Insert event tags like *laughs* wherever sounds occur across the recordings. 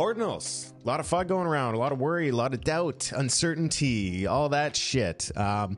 Ordinals. A lot of fun going around, a lot of worry, a lot of doubt, uncertainty, all that shit. Um,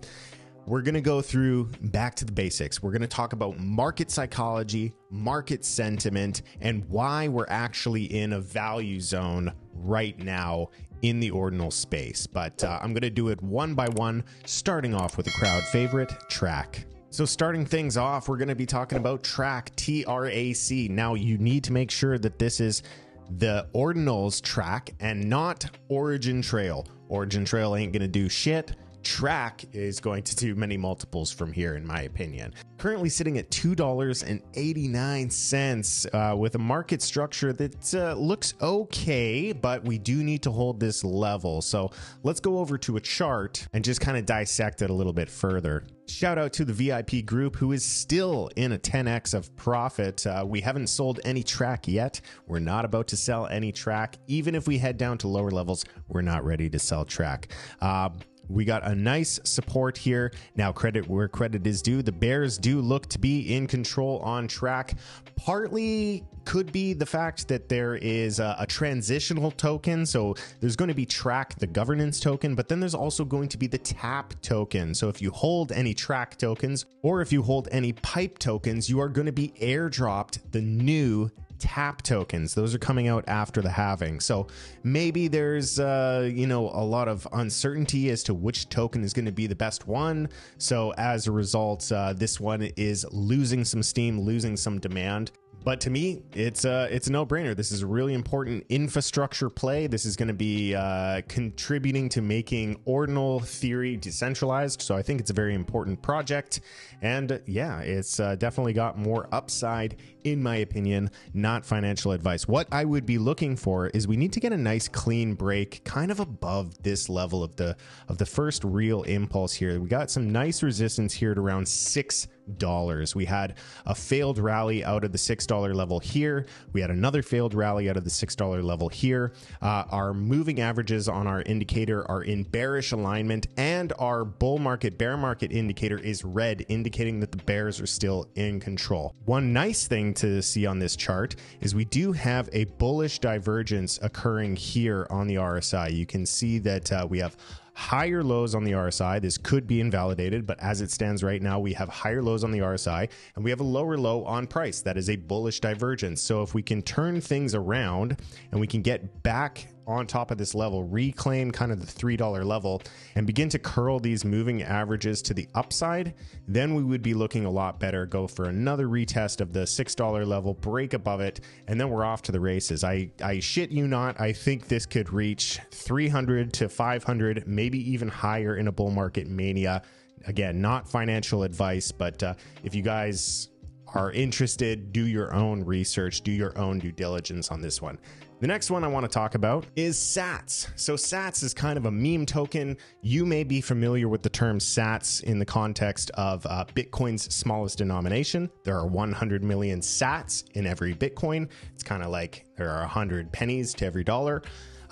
we're going to go through back to the basics. We're going to talk about market psychology, market sentiment, and why we're actually in a value zone right now in the ordinal space. But uh, I'm going to do it one by one, starting off with a crowd favorite, TRAC. So, starting things off, we're going to be talking about TRAC, T R A C. Now, you need to make sure that this is the Ordinals TRAC and not Origin Trail. Origin Trail ain't to do shit. TRAC is going to do many multiples from here, in my opinion. Currently sitting at $2.89 uh, with a market structure that uh, looks okay, but we do need to hold this level. So let's go over to a chart and just kind of dissect it a little bit further. Shout out to the VIP group who is still in a 10x of profit. Uh, we haven't sold any TRAC yet. We're not about to sell any TRAC. Even if we head down to lower levels, we're not ready to sell TRAC. Uh, we got a nice support here. Now, credit where credit is due. The Bears do look to be in control on TRAC. Partly could be the fact that there is a, a, transitional token. So there's going to be TRAC, the governance token, but then there's also going to be the tap token. So if you hold any TRAC tokens or if you hold any pipe tokens, you are going to be airdropped the new tap tokens. Those are coming out after the halving. So maybe there's, uh, you know, a lot of uncertainty as to which token is going to be the best one. So as a result, uh, this one is losing some steam, losing some demand. But to me, it's a it's a no brainer. This is a really important infrastructure play. This is going to be uh, contributing to making ordinal theory decentralized. So I think it's a very important project. And yeah, it's uh, definitely got more upside, in my opinion. Not financial advice. What I would be looking for is we need to get a nice clean break, kind of above this level of the of the first real impulse here. We got some nice resistance here at around six dollars. We had a failed rally out of the six dollar level here. We had another failed rally out of the six dollar level here. Uh, our moving averages on our indicator are in bearish alignment, and our bull market bear market indicator is red, indicating that the bears are still in control. One nice thing to see on this chart is we do have a bullish divergence occurring here on the RSI. You can see that uh, we have higher lows on the RSI. This could be invalidated, but as it stands right now, we have higher lows on the RSI and we have a lower low on price. That is a bullish divergence. So if we can turn things around and we can get back on top of this level, reclaim kind of the $3 level, and begin to curl these moving averages to the upside, then we would be looking a lot better. Go for another retest of the $6 level, break above it, and then we're off to the races. I, I shit you not, I think this could reach 300 to 500, maybe even higher in a bull market mania. Again, not financial advice, but uh, if you guys are interested, do your own research, do your own due diligence on this one. The next one I want to talk about is sats. So, sats is kind of a meme token. You may be familiar with the term sats in the context of uh, Bitcoin's smallest denomination. There are 100 million sats in every Bitcoin. It's kind of like there are 100 pennies to every dollar.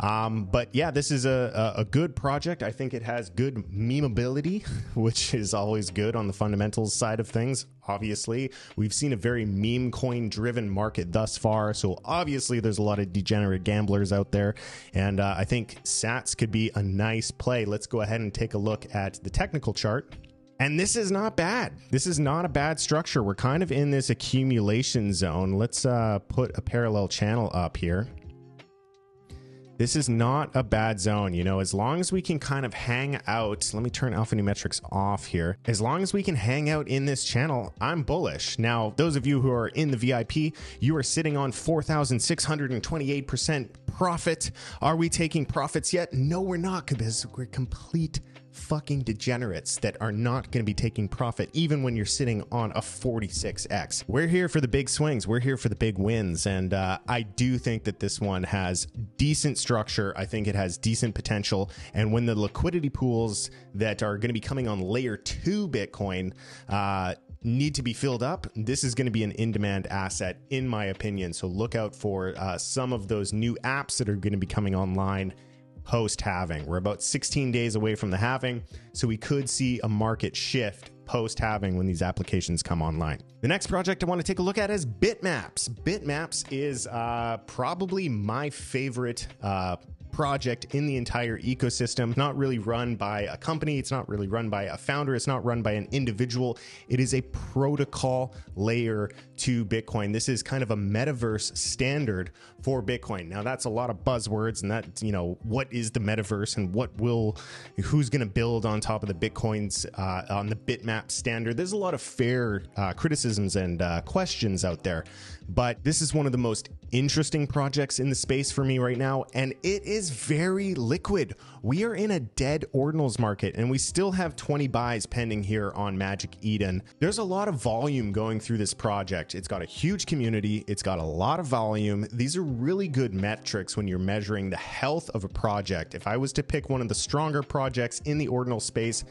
Um, but yeah, this is a, a, good project. I think it has good memeability, *laughs* which is always good on the fundamentals side of things. Obviously, we've seen a very meme coin driven market thus far. So obviously, there's a lot of degenerate gamblers out there. And uh, I think Sats could be a nice play. Let's go ahead and take a look at the technical chart. And this is not bad. This is not a bad structure. We're kind of in this accumulation zone. Let's uh, put a parallel channel up here this is not a bad zone. You know, as long as we can kind of hang out, let me turn alphanumerics off here. As long as we can hang out in this channel, I'm bullish. Now, those of you who are in the VIP, you are sitting on 4,628% profit. Are we taking profits yet? No, we're not because we're complete fucking degenerates that are not going to be taking profit even when you're sitting on a 46x. We're here for the big swings. We're here for the big wins. And uh, I do think that this one has decent structure. I think it has decent potential. And when the liquidity pools that are going to be coming on layer two Bitcoin, uh, need to be filled up, this is going to be an in demand asset, in my opinion. So look out for uh, some of those new apps that are going to be coming online post halving. We're about 16 days away from the halving, so we could see a market shift post halving when these applications come online. The next project I want to take a look at is Bitmaps. Bitmaps is uh, probably my favorite uh, project in the entire ecosystem. Not really run by a company, it's not really run by a founder, it's not run by an individual. It is a protocol layer to Bitcoin. This is kind of a metaverse standard for Bitcoin. Now that's a lot of buzzwords and that, you know, what is the metaverse and what will who's going to build on top of the Bitcoins uh, on the bitmap standard. There's a lot of fair uh, criticisms and uh, questions out there, but this is one of the most interesting projects in the space for me right now and it is very liquid. We are in a dead ordinals market and we still have 20 buys pending here on Magic Eden. There's a lot of volume going through this project. It's got a huge community, it's got a lot of volume. These are really good metrics when you're measuring the health of a project. If I was to pick one of the stronger projects in the ordinal space,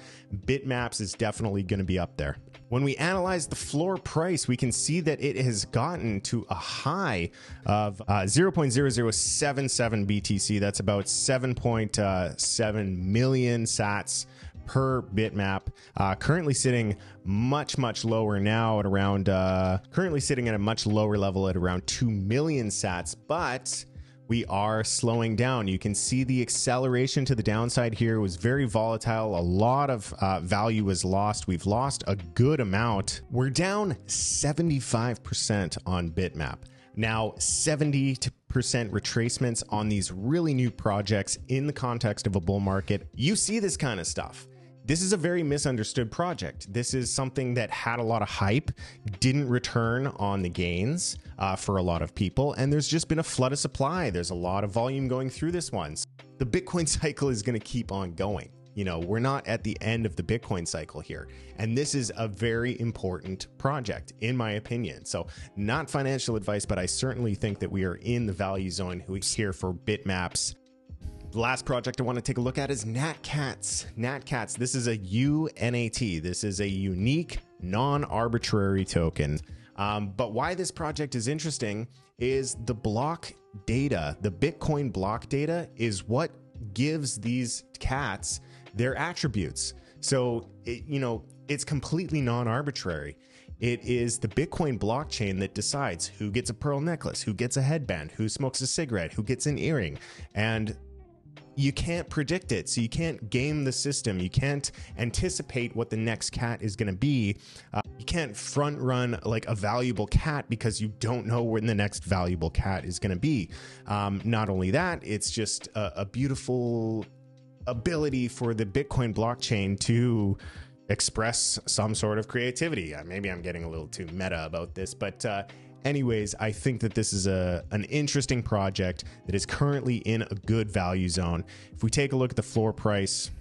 Bitmaps is definitely going to be up there. When we analyze the floor price, we can see that it has gotten to a high of uh, 0.0077 BTC. That's about 7.7 million sats per bitmap. Uh, currently sitting much, much lower now at around, uh, currently sitting at a much lower level at around 2 million sats. But we are slowing down. You can see the acceleration to the downside here was very volatile. A lot of uh, value was lost. We've lost a good amount. We're down 75% on Bitmap. Now, 70% retracements on these really new projects in the context of a bull market. You see this kind of stuff. This is a very misunderstood project. This is something that had a lot of hype, didn't return on the gains uh, for a lot of people, and there's just been a flood of supply. There's a lot of volume going through this one. The Bitcoin *laughs* cycle is going to keep on going. You know, we're not at the end of the Bitcoin cycle here. And this is a very important project, in my opinion. So, not financial advice, but I certainly think that we are in the value zone here for bitmaps the last project I want to take a look at is Natcats. Natcats, this is a UNAT. This is a unique, non arbitrary token. Um, but why this project is interesting is the block data, the Bitcoin block data is what gives these cats their attributes. So, it, you know, it's completely non arbitrary. It is the Bitcoin blockchain that decides who gets a pearl necklace, who gets a headband, who smokes a cigarette, who gets an earring. And you can't predict it. So you can't game the system. You can't anticipate what the next cat is going to be. Uh, you can't front run like a valuable cat because you don't know when the next valuable cat is going to be. Um, not only that, it's just a, a beautiful ability for the Bitcoin blockchain to express some sort of creativity. Uh, maybe I'm getting a little too meta about this, but uh, anyways, I think that this is a an interesting project that is currently in a good value zone. If we take a look at the floor price,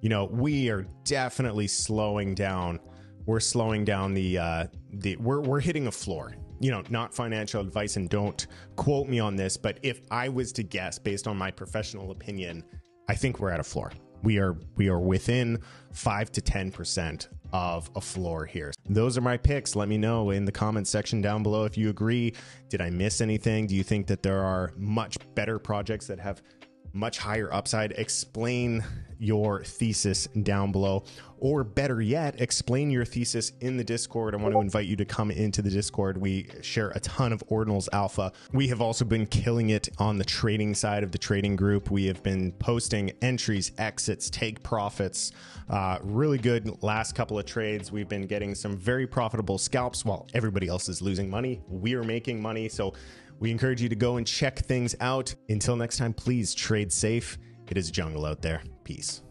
you know, we are definitely slowing down. We're slowing down the uh, the we're we're hitting a floor. You know, not financial advice, and don't quote me on this, but if I was to guess based on my professional opinion, I think we're at a floor. We are we are within five to ten percent of a floor here. Those are my picks. Let me know in the comments section down below if you agree. Did I miss anything? Do you think that there are much better projects that have much higher upside? Explain your thesis down below. Or better yet, explain your thesis in the Discord. I want to invite you to come into the Discord. We share a ton of Ordinals Alpha. We have also been killing it on the trading side of the trading group. We have been posting entries, exits, take profits. Uh, really good last couple of trades. We've been getting some very profitable scalps while everybody else is losing money. We are making money. So we encourage you to go and check things out. Until next time, please trade safe. It is jungle out there. Peace.